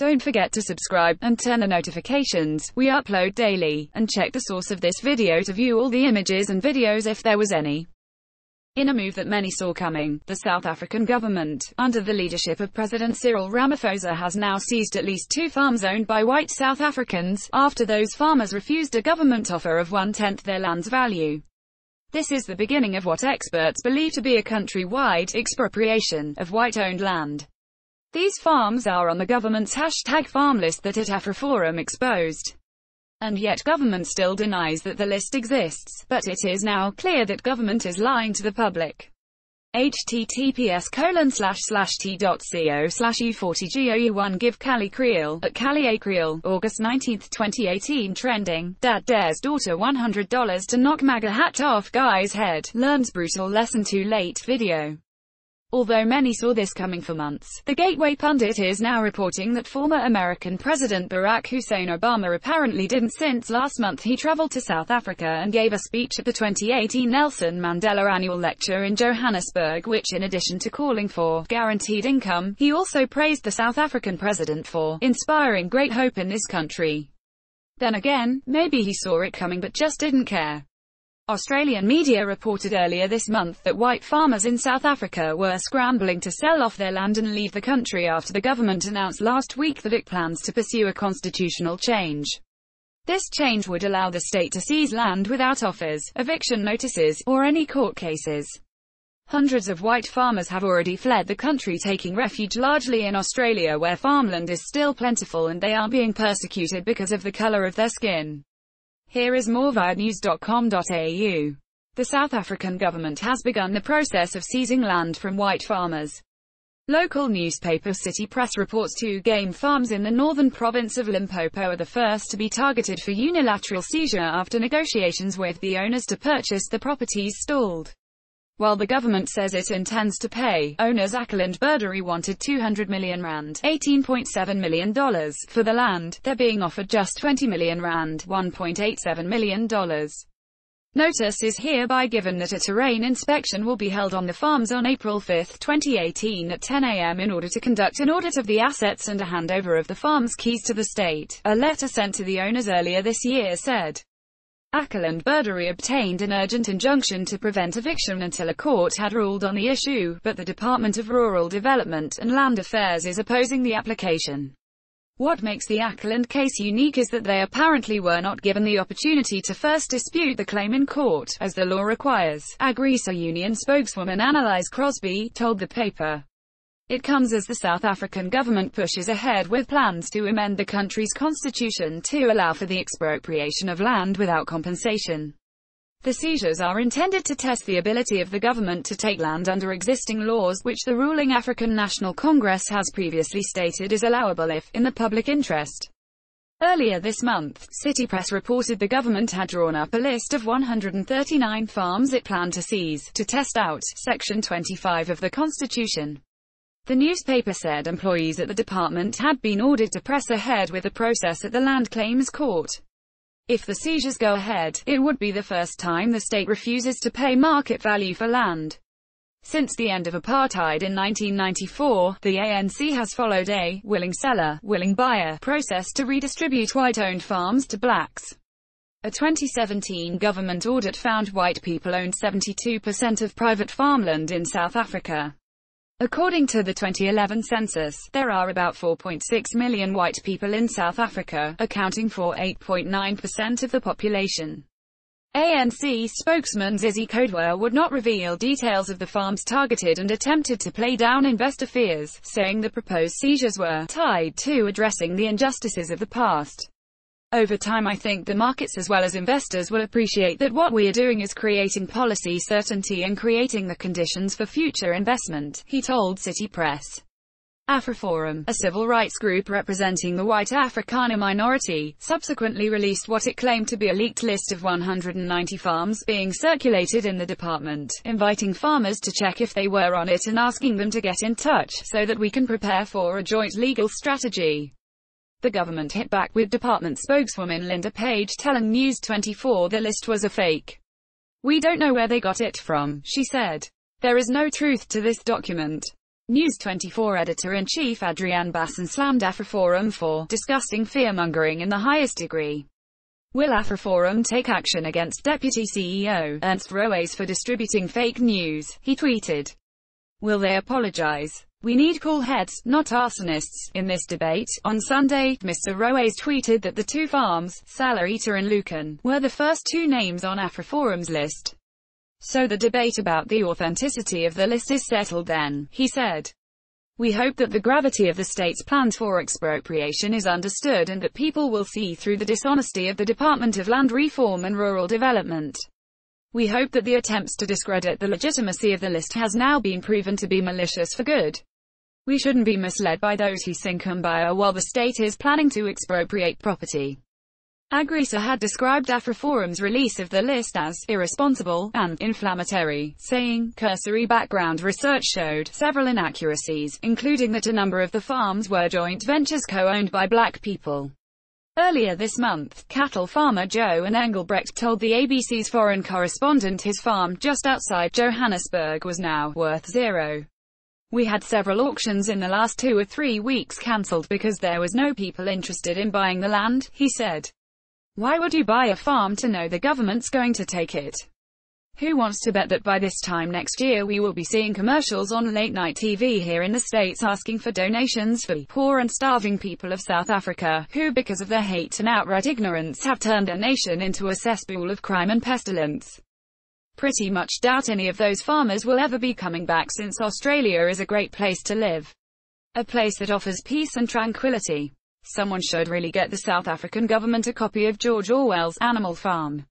Don't forget to subscribe, and turn the notifications, we upload daily, and check the source of this video to view all the images and videos if there was any. In a move that many saw coming, the South African government, under the leadership of President Cyril Ramaphosa has now seized at least two farms owned by white South Africans, after those farmers refused a government offer of one-tenth their land's value. This is the beginning of what experts believe to be a country-wide expropriation of white-owned land. These farms are on the government's hashtag farm list that at AfriForum exposed. And yet government still denies that the list exists, but it is now clear that government is lying to the public. https colon slash slash t.co slash u40gou1 give Cali Creole, at Cali A August 19, 2018 trending, Dad dares daughter $100 to knock MAGA hat off guy's head, learns brutal lesson too late, video. Although many saw this coming for months, the Gateway pundit is now reporting that former American President Barack Hussein Obama apparently didn't since last month he traveled to South Africa and gave a speech at the 2018 Nelson Mandela Annual Lecture in Johannesburg which in addition to calling for guaranteed income, he also praised the South African president for inspiring great hope in this country. Then again, maybe he saw it coming but just didn't care. Australian media reported earlier this month that white farmers in South Africa were scrambling to sell off their land and leave the country after the government announced last week that it plans to pursue a constitutional change. This change would allow the state to seize land without offers, eviction notices, or any court cases. Hundreds of white farmers have already fled the country taking refuge largely in Australia where farmland is still plentiful and they are being persecuted because of the colour of their skin. Here is more via news.com.au. The South African government has begun the process of seizing land from white farmers. Local newspaper City Press reports two game farms in the northern province of Limpopo are the first to be targeted for unilateral seizure after negotiations with the owners to purchase the properties stalled. While the government says it intends to pay, owners Akkerland Boerdery wanted 200 million rand, $18.7 million, for the land, they're being offered just 20 million rand, $1.87 million. Notice is hereby given that a terrain inspection will be held on the farms on April 5, 2018 at 10 a.m. in order to conduct an audit of the assets and a handover of the farm's keys to the state. A letter sent to the owners earlier this year said, Akkerland Boerdery obtained an urgent injunction to prevent eviction until a court had ruled on the issue, but the Department of Rural Development and Land Affairs is opposing the application. What makes the Akkerland case unique is that they apparently were not given the opportunity to first dispute the claim in court, as the law requires. Agri SA Union spokeswoman Annelize Crosby told the paper. It comes as the South African government pushes ahead with plans to amend the country's constitution to allow for the expropriation of land without compensation. The seizures are intended to test the ability of the government to take land under existing laws, which the ruling African National Congress has previously stated is allowable if, in the public interest. Earlier this month, City Press reported the government had drawn up a list of 139 farms it planned to seize, to test out Section 25 of the Constitution. The newspaper said employees at the department had been ordered to press ahead with the process at the Land Claims Court. If the seizures go ahead, it would be the first time the state refuses to pay market value for land. Since the end of apartheid in 1994, the ANC has followed a willing seller, willing buyer process to redistribute white-owned farms to blacks. A 2017 government audit found white people owned 72% of private farmland in South Africa. According to the 2011 census, there are about 4.6 million white people in South Africa, accounting for 8.9% of the population. ANC spokesman Zizi Kodwa would not reveal details of the farms targeted and attempted to play down investor fears, saying the proposed seizures were tied to addressing the injustices of the past. Over time I think the markets as well as investors will appreciate that what we are doing is creating policy certainty and creating the conditions for future investment, he told City Press. AfriForum, a civil rights group representing the white Afrikaner minority, subsequently released what it claimed to be a leaked list of 190 farms being circulated in the department, inviting farmers to check if they were on it and asking them to get in touch, so that we can prepare for a joint legal strategy. The government hit back with department spokeswoman Linda Page telling News 24 the list was a fake. We don't know where they got it from, she said. There is no truth to this document. News 24 editor-in-chief Adriaan Basson slammed AfriForum for disgusting fearmongering in the highest degree. Will AfriForum take action against Deputy CEO Ernst Roets for distributing fake news? He tweeted. Will they apologize? We need cool heads, not arsonists, in this debate. On Sunday, Mr. Roets tweeted that the two farms, Salarita and Lucan, were the first two names on AfriForum's list. So the debate about the authenticity of the list is settled then, he said. We hope that the gravity of the state's plans for expropriation is understood and that people will see through the dishonesty of the Department of Land Reform and Rural Development. We hope that the attempts to discredit the legitimacy of the list has now been proven to be malicious for good. We shouldn't be misled by those who sink Kumbaya while the state is planning to expropriate property. Agri SA had described AfriForum's release of the list as irresponsible and inflammatory, saying, cursory background research showed several inaccuracies, including that a number of the farms were joint ventures co-owned by black people. Earlier this month, cattle farmer Joe and Engelbrecht told the ABC's foreign correspondent his farm just outside Johannesburg was now worth zero. We had several auctions in the last two or three weeks cancelled because there was no people interested in buying the land, he said. Why would you buy a farm to know the government's going to take it? Who wants to bet that by this time next year we will be seeing commercials on late-night TV here in the States asking for donations for the poor and starving people of South Africa, who because of their hate and outright ignorance have turned their nation into a cesspool of crime and pestilence pretty much doubt any of those farmers will ever be coming back since Australia is a great place to live. A place that offers peace and tranquility. Someone should really get the South African government a copy of George Orwell's Animal Farm.